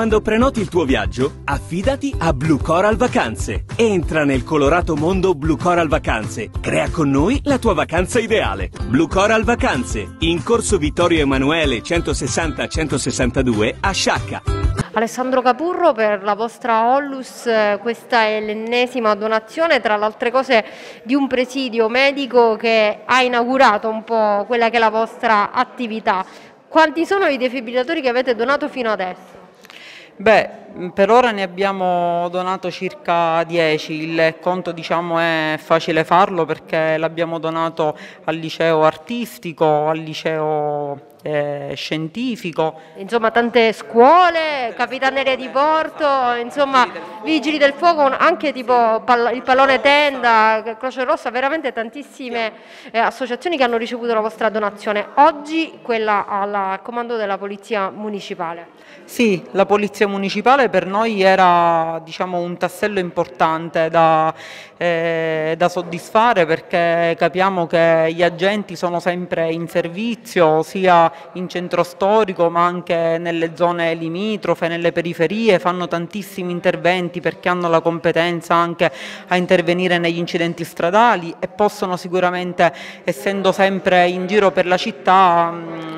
Quando prenoti il tuo viaggio, affidati a Blue Coral Vacanze. Entra nel colorato mondo Blue Coral Vacanze. Crea con noi la tua vacanza ideale. Blue Coral Vacanze, in corso Vittorio Emanuele 160-162 a Sciacca. Alessandro Capurro per la vostra Ollus, eh, questa è l'ennesima donazione tra le altre cose di un presidio medico che ha inaugurato un po' quella che è la vostra attività. Quanti sono i defibrillatori che avete donato fino adesso? Beh, per ora ne abbiamo donato circa 10, il conto diciamo è facile farlo perché l'abbiamo donato al liceo artistico, al liceo eh, scientifico. Insomma tante scuole, capitaneria di porto, insomma vigili del fuoco, anche tipo il pallone tenda, Croce Rossa, veramente tantissime eh, associazioni che hanno ricevuto la vostra donazione. Oggi quella al comando della Polizia Municipale. Sì, la Polizia Municipale per noi era diciamo, un tassello importante da, eh, da soddisfare perché capiamo che gli agenti sono sempre in servizio sia in centro storico ma anche nelle zone limitrofe, nelle periferie, fanno tantissimi interventi perché hanno la competenza anche a intervenire negli incidenti stradali e possono sicuramente, essendo sempre in giro per la città,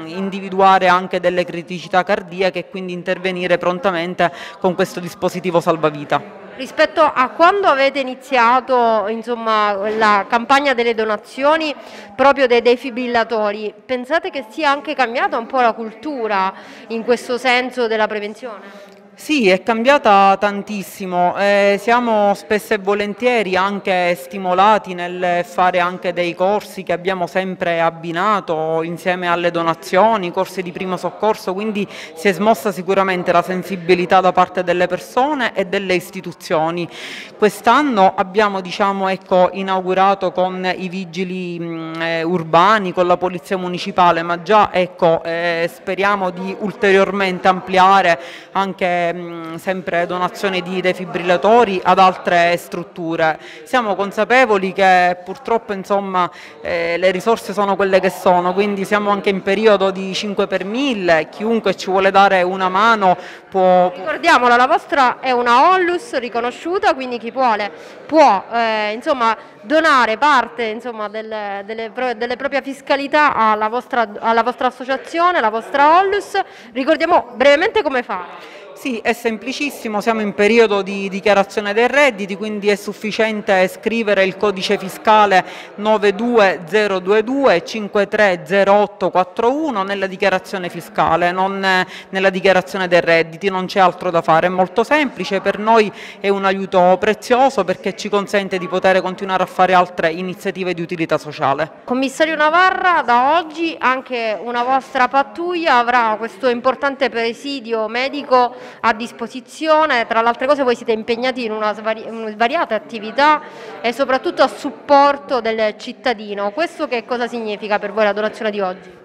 individuare anche delle criticità cardiache e quindi intervenire prontamente con questo dispositivo salvavita. Rispetto a quando avete iniziato insomma, la campagna delle donazioni proprio dei defibrillatori, pensate che sia anche cambiata un po' la cultura in questo senso della prevenzione? Sì, è cambiata tantissimo, eh, siamo spesso e volentieri anche stimolati nel fare anche dei corsi che abbiamo sempre abbinato insieme alle donazioni, corsi di primo soccorso, quindi si è smossa sicuramente la sensibilità da parte delle persone e delle istituzioni. Quest'anno abbiamo diciamo, ecco, inaugurato con i vigili mh, eh, urbani, con la polizia municipale, ma già ecco, eh, speriamo di ulteriormente ampliare anche Ehm, sempre donazione di defibrillatori ad altre strutture. Siamo consapevoli che purtroppo insomma, eh, le risorse sono quelle che sono, quindi siamo anche in periodo di 5 per 1000, chiunque ci vuole dare una mano può... Ricordiamola, la vostra è una Onlus riconosciuta, quindi chi vuole può eh, insomma, donare parte insomma, delle, delle, delle, proprie fiscalità alla vostra, alla vostra associazione, alla vostra Onlus. Ricordiamo brevemente come fa. Sì, è semplicissimo, siamo in periodo di dichiarazione dei redditi, quindi è sufficiente scrivere il codice fiscale 92022 530841 nella dichiarazione fiscale, non nella dichiarazione dei redditi, non c'è altro da fare, è molto semplice, per noi è un aiuto prezioso perché ci consente di poter continuare a fare altre iniziative di utilità sociale. Commissario Navarra, da oggi anche una vostra pattuglia avrà questo importante presidio medico a disposizione, tra le altre cose voi siete impegnati in una svariate attività e soprattutto a supporto del cittadino. Questo che cosa significa per voi la donazione di oggi?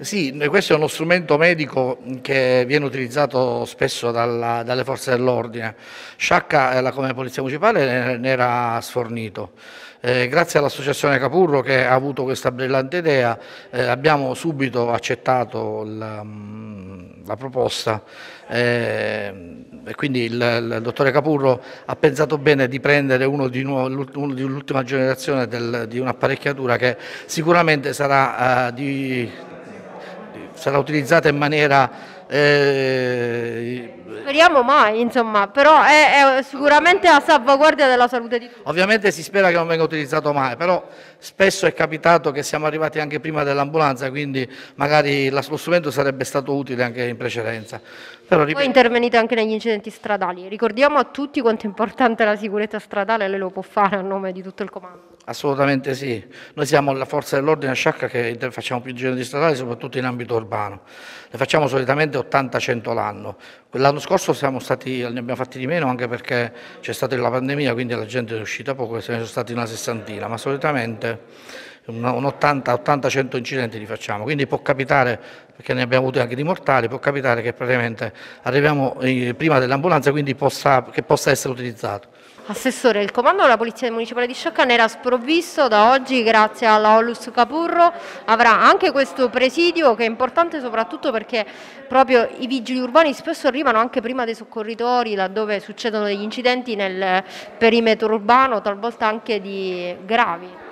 Sì, questo è uno strumento medico che viene utilizzato spesso dalla, dalle forze dell'ordine. Sciacca, eh, come Polizia Municipale, ne era sfornito. Eh, grazie all'Associazione Capurro che ha avuto questa brillante idea, eh, abbiamo subito accettato la, mm, la proposta eh, e quindi il, il, dottore Capurro ha pensato bene di prendere uno di, uno dell'ultima generazione del, di un'apparecchiatura che sicuramente sarà, uh, di, sarà utilizzata in maniera eh, Speriamo mai, insomma, però è, è, sicuramente a salvaguardia della salute di tutti. Ovviamente si spera che non venga utilizzato mai, però spesso è capitato che siamo arrivati anche prima dell'ambulanza, quindi magari lo strumento sarebbe stato utile anche in precedenza. Però, Voi intervenite anche negli incidenti stradali, ricordiamo a tutti quanto è importante la sicurezza stradale, lei lo può fare a nome di tutto il comando. Assolutamente sì, noi siamo la forza dell'ordine a Sciacca che facciamo più incidenti stradali soprattutto in ambito urbano, ne facciamo solitamente 80-100 l'anno, l'anno scorso stati, ne abbiamo fatti di meno anche perché c'è stata la pandemia quindi la gente è uscita poco, se ne sono stati una sessantina, ma solitamente un 80-100 incidenti li facciamo, quindi può capitare, perché ne abbiamo avuti anche di mortali, può capitare che praticamente arriviamo eh, prima dell'ambulanza quindi possa, che possa essere utilizzato. Assessore, il comando della Polizia Municipale di Sciacca era sprovvisto da oggi grazie alla Olus Capurro, avrà anche questo presidio che è importante soprattutto perché proprio i vigili urbani spesso arrivano anche prima dei soccorritori laddove succedono degli incidenti nel perimetro urbano, talvolta anche di gravi.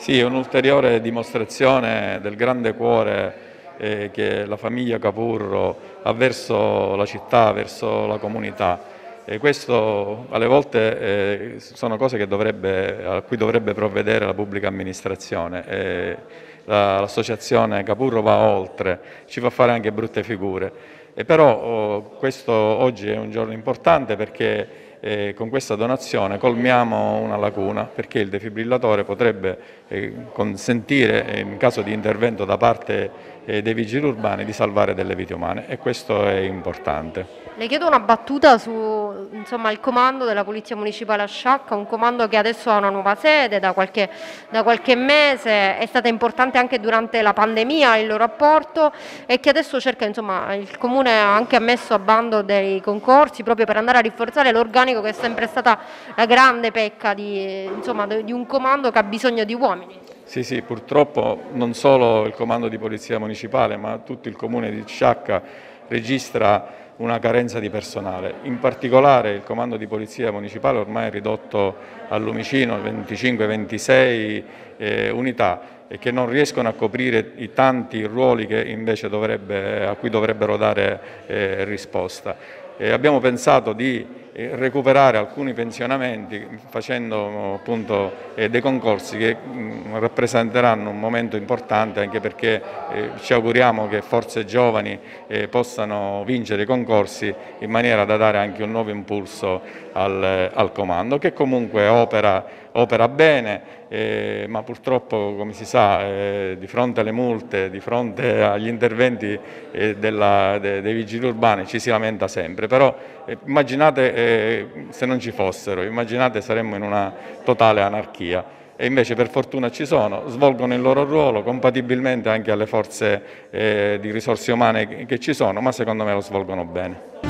Sì, è un'ulteriore dimostrazione del grande cuore eh, che la famiglia Capurro ha verso la città, verso la comunità e questo alle volte eh, sono cose dovrebbe, a cui dovrebbe provvedere la pubblica amministrazione. Eh, L'associazione Capurro va oltre, ci fa fare anche brutte figure. E però oh, questo oggi è un giorno importante perché eh, con questa donazione colmiamo una lacuna perché il defibrillatore potrebbe eh, consentire in caso di intervento da parte eh, dei vigili urbani di salvare delle vite umane e questo è importante. Le chiedo una battuta sul comando della Polizia Municipale a Sciacca, un comando che adesso ha una nuova sede da qualche, da qualche mese, è stata importante anche durante la pandemia il loro apporto e che adesso cerca, insomma, il Comune ha anche ammesso a bando dei concorsi proprio per andare a rinforzare l'organico che è sempre stata la grande pecca di, insomma, di un comando che ha bisogno di uomini. Sì, sì, purtroppo non solo il comando di polizia municipale ma tutto il comune di Sciacca registra una carenza di personale. In particolare il comando di polizia municipale ormai è ridotto al lumicino 25-26 eh, unità e che non riescono a coprire i tanti ruoli dovrebbe, a cui dovrebbero dare eh, risposta. E abbiamo pensato di recuperare alcuni pensionamenti facendo appunto eh, dei concorsi che mh, rappresenteranno un momento importante anche perché eh, ci auguriamo che forze giovani eh, possano vincere i concorsi in maniera da dare anche un nuovo impulso al, al comando che comunque opera, opera bene eh, ma purtroppo come si sa eh, di fronte alle multe, di fronte agli interventi eh, della, de, dei vigili urbani ci si lamenta sempre, però eh, immaginate se non ci fossero, immaginate saremmo in una totale anarchia e invece per fortuna ci sono, svolgono il loro ruolo compatibilmente anche alle forze eh, di risorse umane che ci sono, ma secondo me lo svolgono bene.